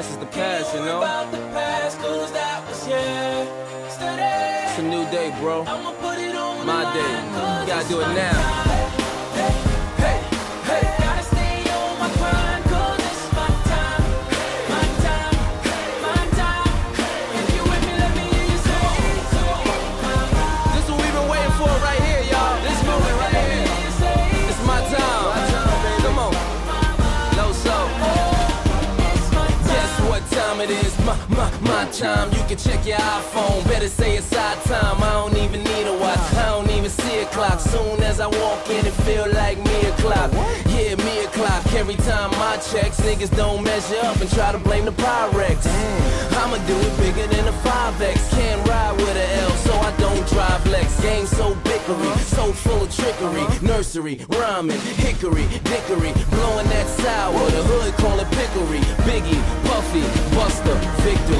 past is the past, you know? About the past, cause that was yesterday. It's a new day, bro. I'ma put it on My day. You gotta do it now. My, my, my time. You can check your iPhone. Better say it's our time. I don't even need a watch. I don't even see a clock. Soon as I walk in, it feel like me o'clock. Yeah, me o'clock. Every time I checks, niggas don't measure up and try to blame the Pyrex. I'ma do it bigger than a 5X. Can't ride with a L, so I don't drive Lex. Game trickery. Rhyming, hickory, dickory, blowing that sour. The hood call it pickery. Biggie, Puffy, Busta, victory.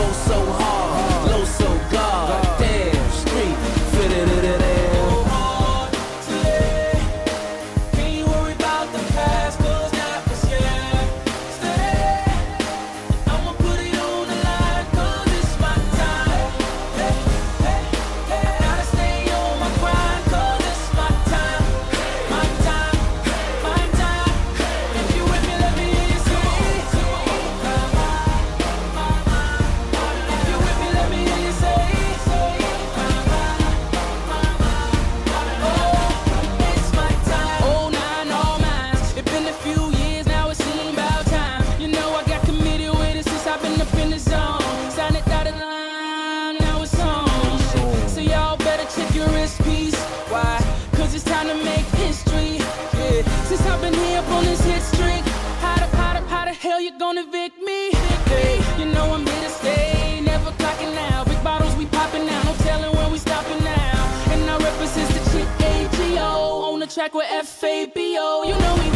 Gonna evict me? Hey, you know I'm here to stay, never clocking out. Big bottles we popping now, no telling when we stopping now. And I represent the chick AGO on the track with FABO. You know we